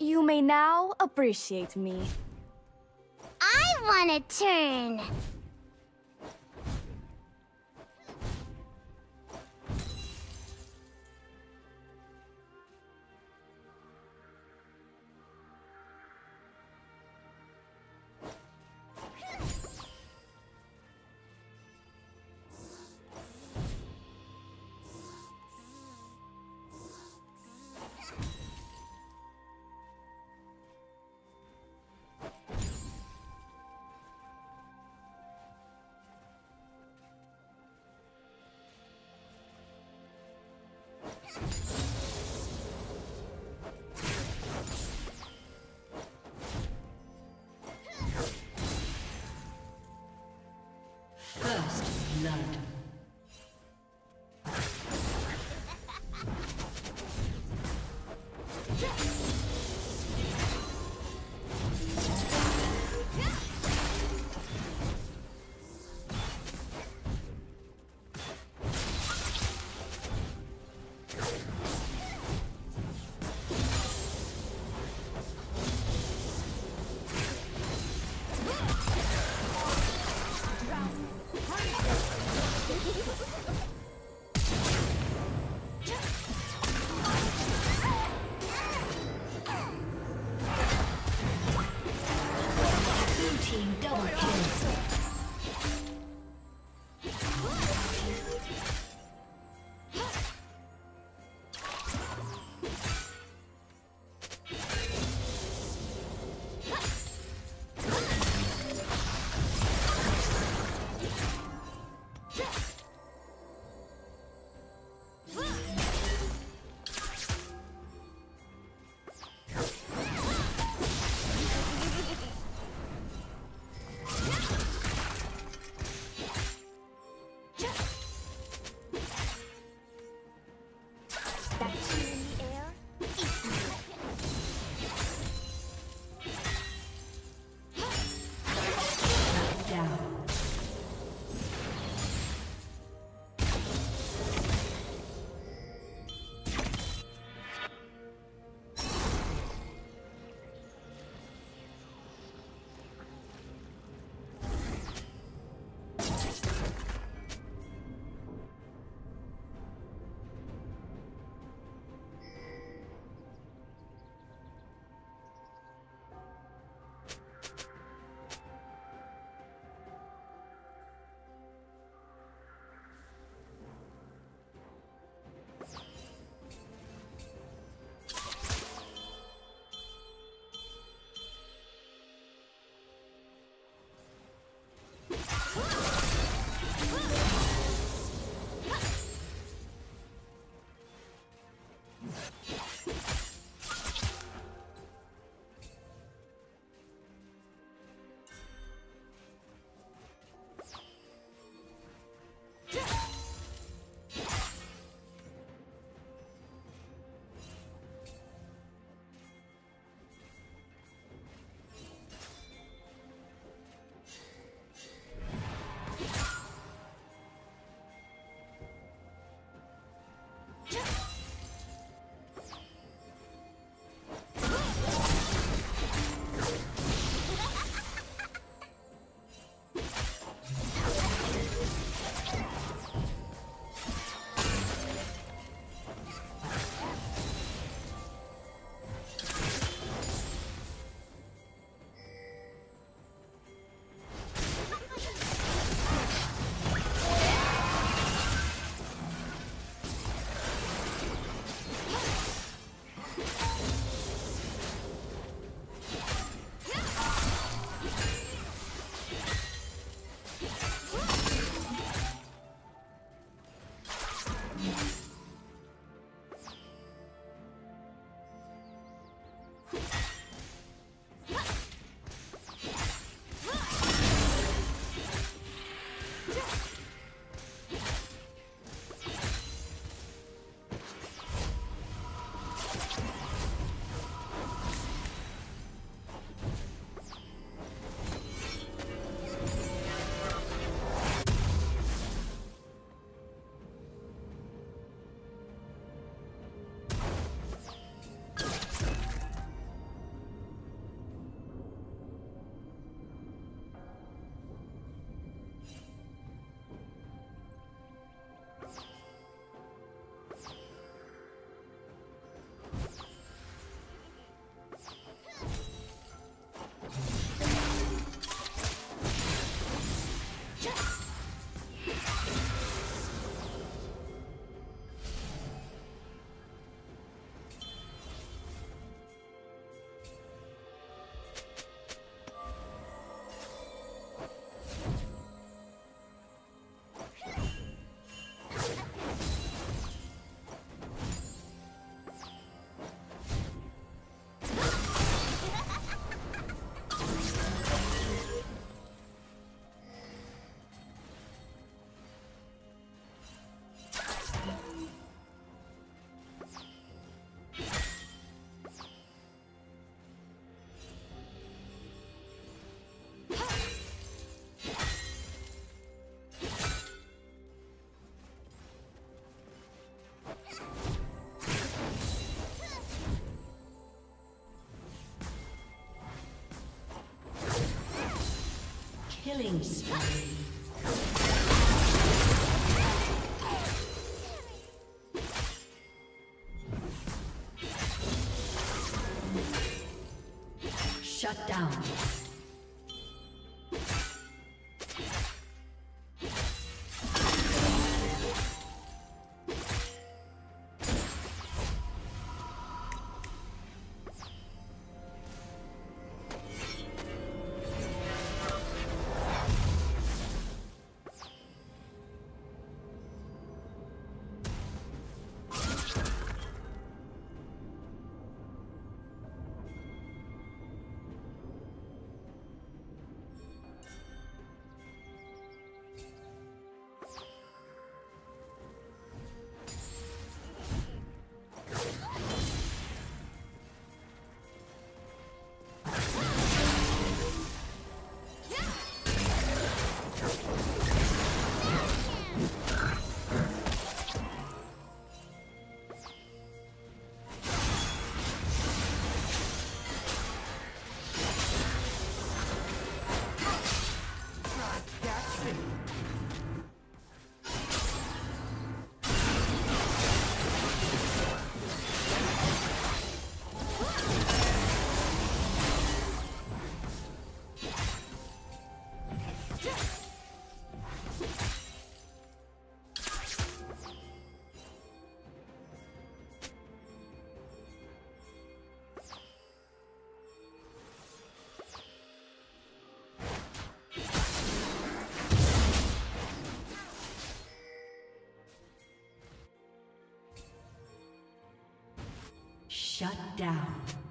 You may now appreciate me. I want a turn. Blood. Killing spree. Shut down.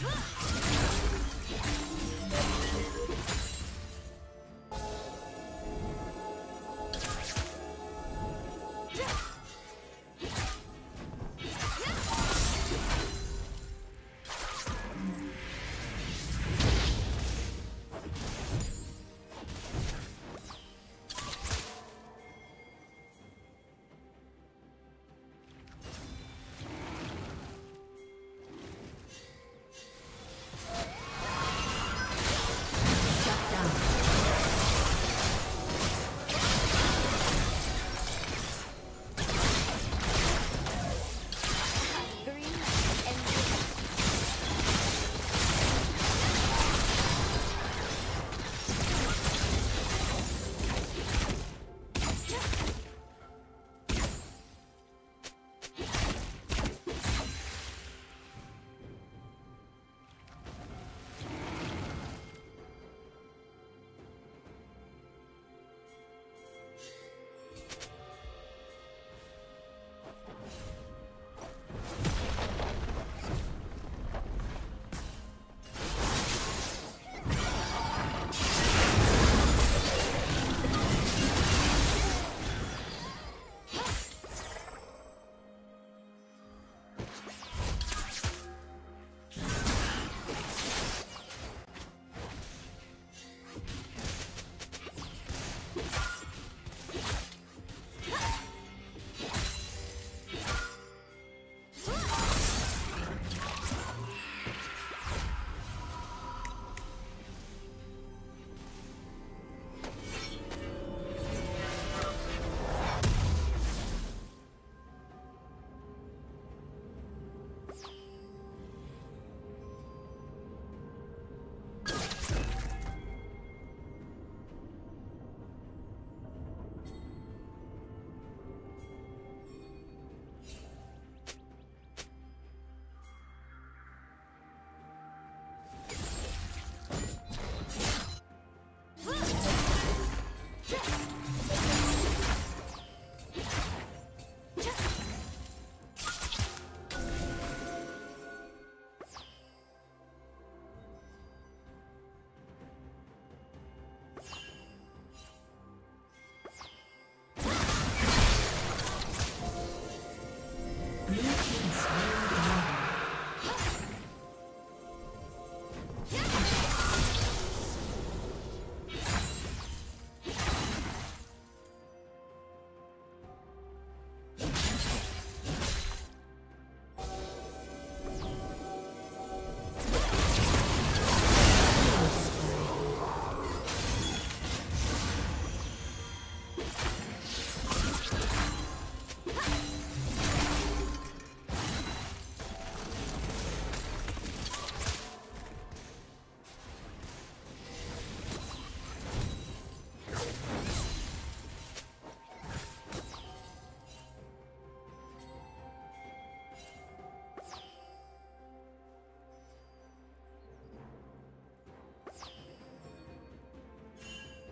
Huh!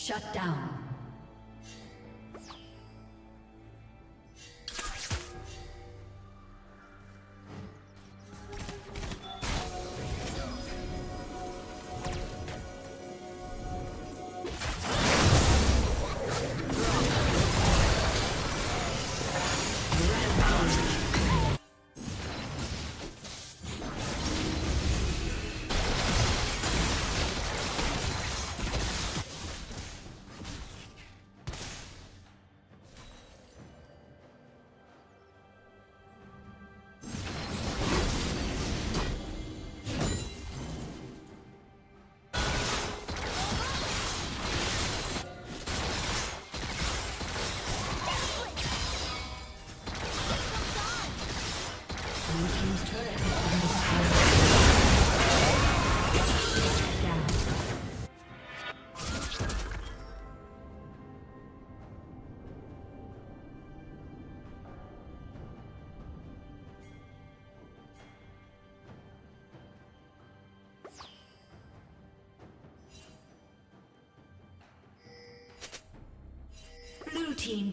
Shut down.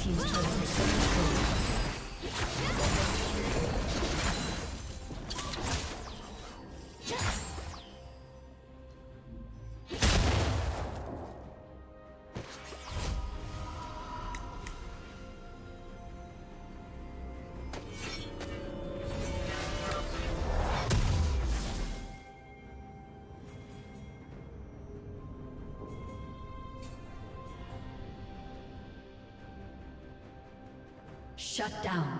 Team's turret Shut down.